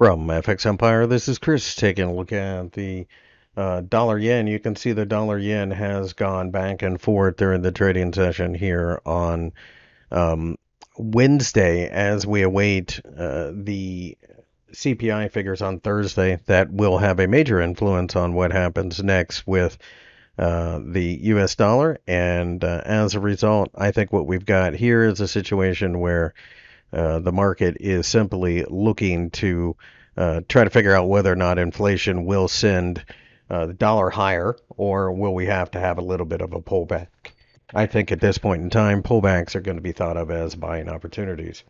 From FX Empire, this is Chris taking a look at the uh, dollar yen. You can see the dollar yen has gone back and forth during the trading session here on um, Wednesday as we await uh, the CPI figures on Thursday that will have a major influence on what happens next with uh, the US dollar. And uh, as a result, I think what we've got here is a situation where uh, the market is simply looking to uh, try to figure out whether or not inflation will send uh, the dollar higher or will we have to have a little bit of a pullback. I think at this point in time, pullbacks are going to be thought of as buying opportunities.